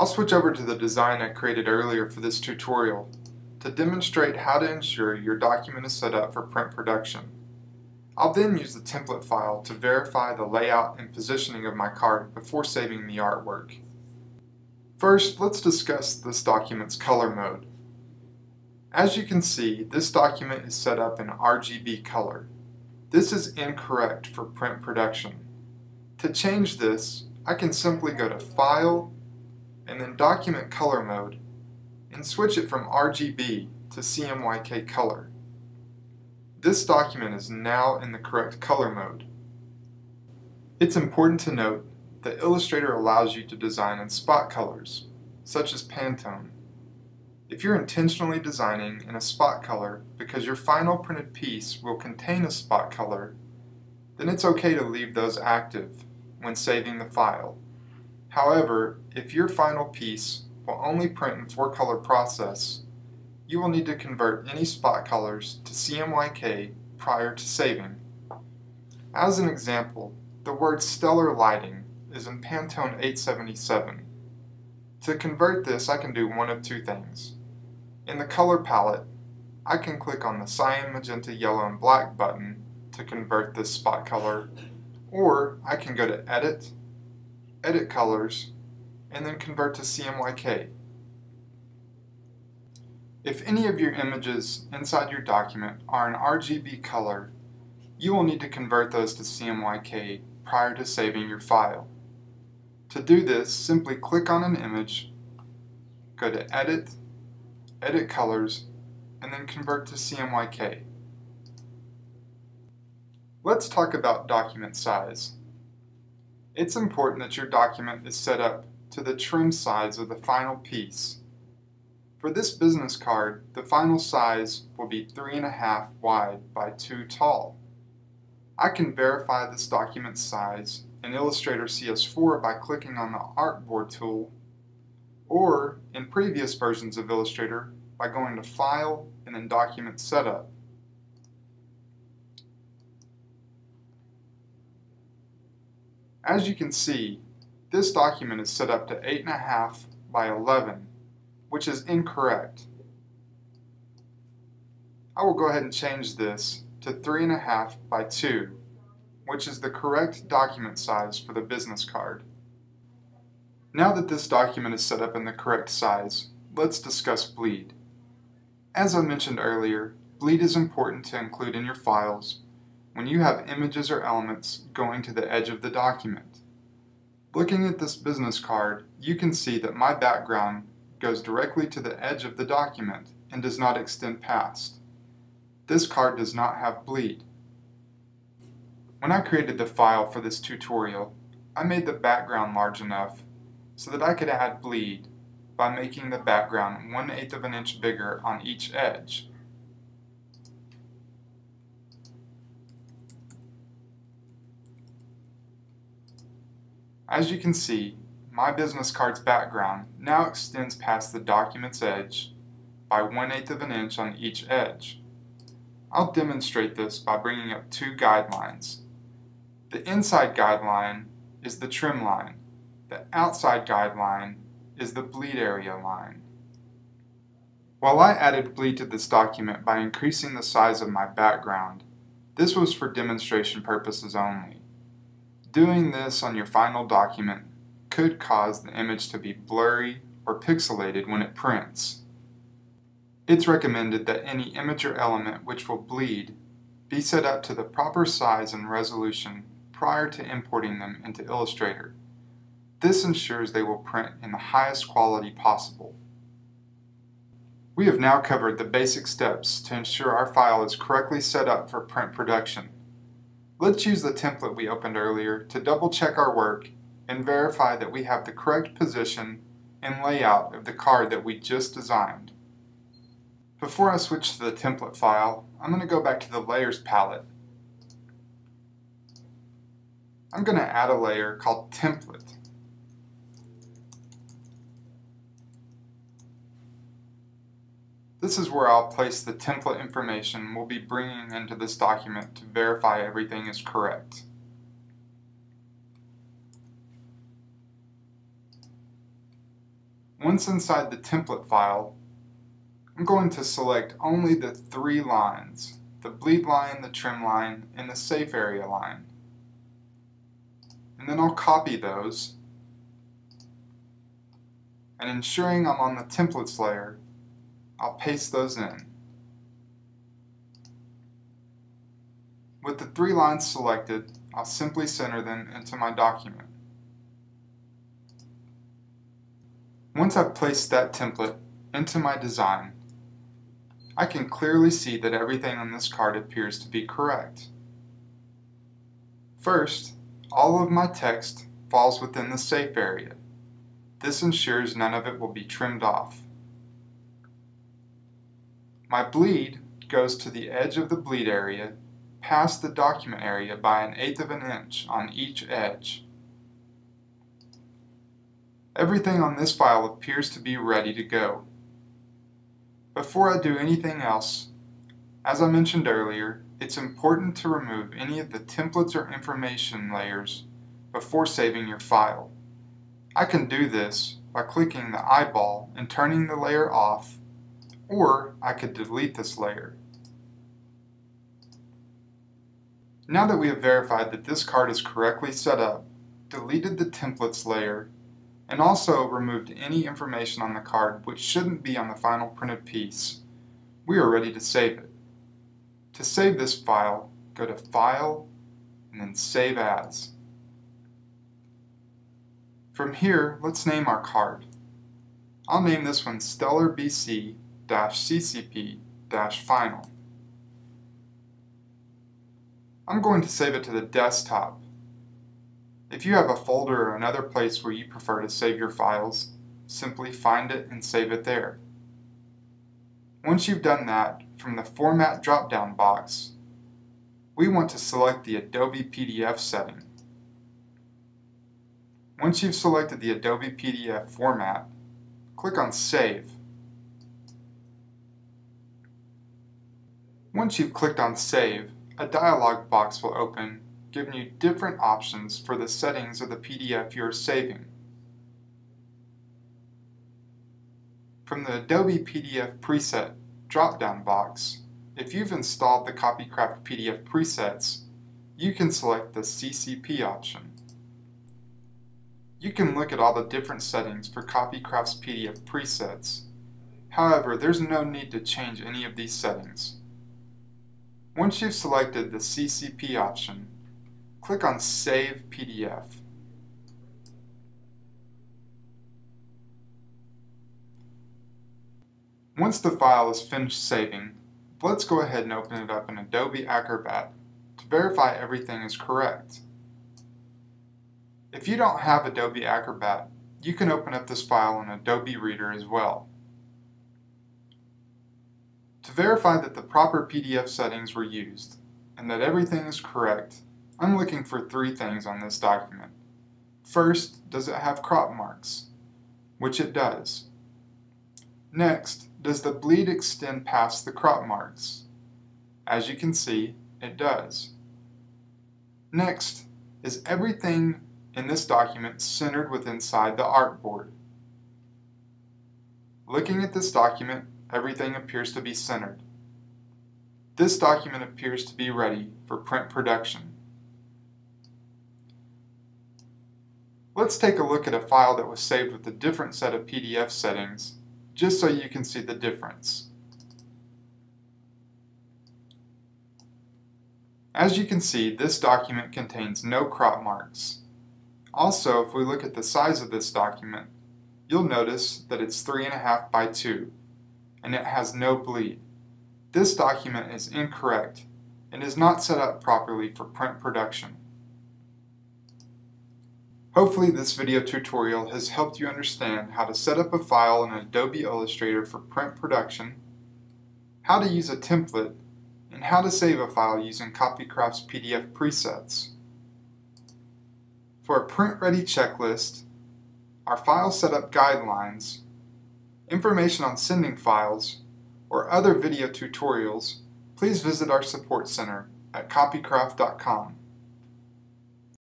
I'll switch over to the design I created earlier for this tutorial to demonstrate how to ensure your document is set up for print production. I'll then use the template file to verify the layout and positioning of my card before saving the artwork. First, let's discuss this document's color mode. As you can see, this document is set up in RGB color. This is incorrect for print production. To change this, I can simply go to File, and then Document Color Mode, and switch it from RGB to CMYK color. This document is now in the correct color mode. It's important to note that Illustrator allows you to design in spot colors, such as Pantone. If you're intentionally designing in a spot color because your final printed piece will contain a spot color, then it's okay to leave those active when saving the file. However, if your final piece will only print in four color process, you will need to convert any spot colors to CMYK prior to saving. As an example, the word stellar lighting is in Pantone 877. To convert this, I can do one of two things. In the color palette, I can click on the cyan, magenta, yellow, and black button to convert this spot color, or I can go to Edit, Edit Colors, and then convert to CMYK. If any of your images inside your document are in RGB color, you will need to convert those to CMYK prior to saving your file. To do this, simply click on an image, go to Edit, Edit Colors, and then convert to CMYK. Let's talk about document size. It's important that your document is set up to the trim size of the final piece. For this business card, the final size will be 3.5 wide by 2 tall. I can verify this document size in Illustrator CS4 by clicking on the Artboard tool, or in previous versions of Illustrator by going to File and then Document Setup. As you can see, this document is set up to 8.5 by 11, which is incorrect. I will go ahead and change this to 3.5 by 2, which is the correct document size for the business card. Now that this document is set up in the correct size, let's discuss bleed. As I mentioned earlier, bleed is important to include in your files when you have images or elements going to the edge of the document. Looking at this business card, you can see that my background goes directly to the edge of the document and does not extend past. This card does not have bleed. When I created the file for this tutorial, I made the background large enough so that I could add bleed by making the background 1 8 of an inch bigger on each edge. As you can see, my business card's background now extends past the document's edge by 1 8 of an inch on each edge. I'll demonstrate this by bringing up two guidelines. The inside guideline is the trim line. The outside guideline is the bleed area line. While I added bleed to this document by increasing the size of my background, this was for demonstration purposes only. Doing this on your final document could cause the image to be blurry or pixelated when it prints. It's recommended that any image or element which will bleed be set up to the proper size and resolution prior to importing them into Illustrator. This ensures they will print in the highest quality possible. We have now covered the basic steps to ensure our file is correctly set up for print production. Let's use the template we opened earlier to double check our work and verify that we have the correct position and layout of the card that we just designed. Before I switch to the template file, I'm going to go back to the Layers palette. I'm going to add a layer called Template. This is where I'll place the template information we'll be bringing into this document to verify everything is correct. Once inside the template file, I'm going to select only the three lines, the bleed line, the trim line, and the safe area line. And then I'll copy those. And ensuring I'm on the templates layer, I'll paste those in. With the three lines selected, I'll simply center them into my document. Once I've placed that template into my design, I can clearly see that everything on this card appears to be correct. First, all of my text falls within the safe area. This ensures none of it will be trimmed off. My bleed goes to the edge of the bleed area, past the document area by an eighth of an inch on each edge. Everything on this file appears to be ready to go. Before I do anything else, as I mentioned earlier, it's important to remove any of the templates or information layers before saving your file. I can do this by clicking the eyeball and turning the layer off, or I could delete this layer. Now that we have verified that this card is correctly set up, deleted the templates layer, and also removed any information on the card which shouldn't be on the final printed piece, we are ready to save it. To save this file, go to File, and then Save As. From here, let's name our card. I'll name this one Stellar BC-CCP-Final. I'm going to save it to the desktop if you have a folder or another place where you prefer to save your files, simply find it and save it there. Once you've done that, from the Format drop-down box, we want to select the Adobe PDF setting. Once you've selected the Adobe PDF format, click on Save. Once you've clicked on Save, a dialog box will open giving you different options for the settings of the PDF you're saving. From the Adobe PDF Preset drop-down box, if you've installed the Copycraft PDF presets, you can select the CCP option. You can look at all the different settings for Copycraft's PDF presets. However, there's no need to change any of these settings. Once you've selected the CCP option, click on Save PDF. Once the file is finished saving, let's go ahead and open it up in Adobe Acrobat to verify everything is correct. If you don't have Adobe Acrobat, you can open up this file in Adobe Reader as well. To verify that the proper PDF settings were used and that everything is correct, I'm looking for three things on this document. First, does it have crop marks? Which it does. Next, does the bleed extend past the crop marks? As you can see, it does. Next, is everything in this document centered with inside the artboard? Looking at this document, everything appears to be centered. This document appears to be ready for print production. Let's take a look at a file that was saved with a different set of PDF settings, just so you can see the difference. As you can see, this document contains no crop marks. Also, if we look at the size of this document, you'll notice that it's 3.5 by 2, and it has no bleed. This document is incorrect and is not set up properly for print production. Hopefully this video tutorial has helped you understand how to set up a file in Adobe Illustrator for print production, how to use a template, and how to save a file using Copycraft's PDF presets. For a print-ready checklist, our file setup guidelines, information on sending files, or other video tutorials, please visit our support center at copycraft.com.